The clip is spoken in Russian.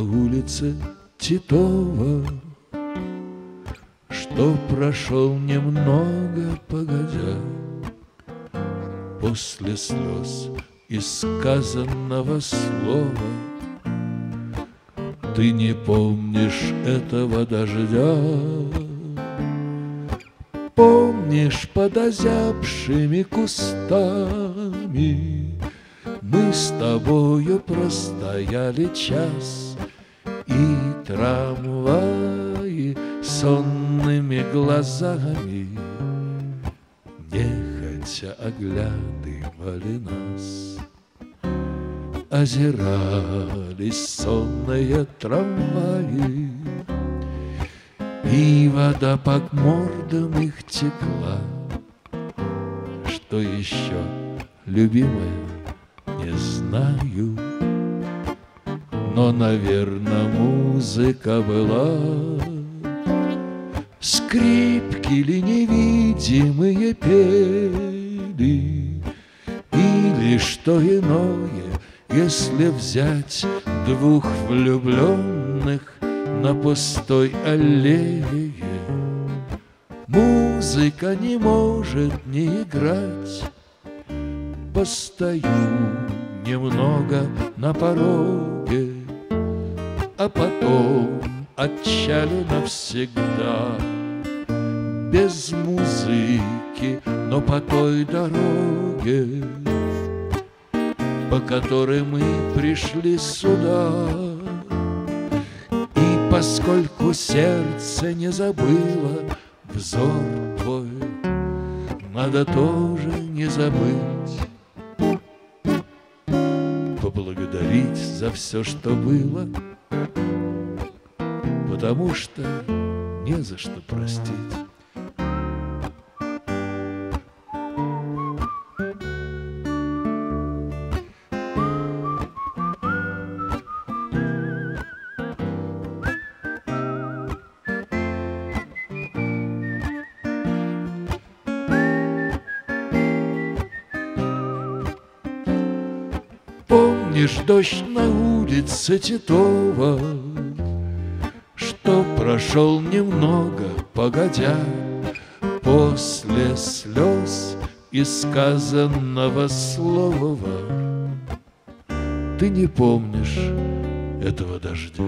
улице Титова, Что прошел немного погодя После слез и сказанного слова. Ты не помнишь этого дождя? Помнишь под озябшими кустами Мы с тобою простояли час И трамваи сонными глазами Нехотя оглядывали нас. Озирались сонные трамваи и вода под мордом их текла. Что еще, любимая, не знаю. Но, наверное, музыка была. Скрипки ли невидимые пели? Или что иное, если взять двух влюбленных на пустой аллее? Музыка не может не играть. Постою немного на пороге А потом отчалю навсегда. Без музыки, но по той дороге По которой мы пришли сюда. Поскольку сердце не забыло взор твой, Надо тоже не забыть Поблагодарить за все, что было, Потому что не за что простить. Помнишь дождь на улице Титова, Что прошел немного, погодя, После слез и сказанного слова Ты не помнишь этого дождя.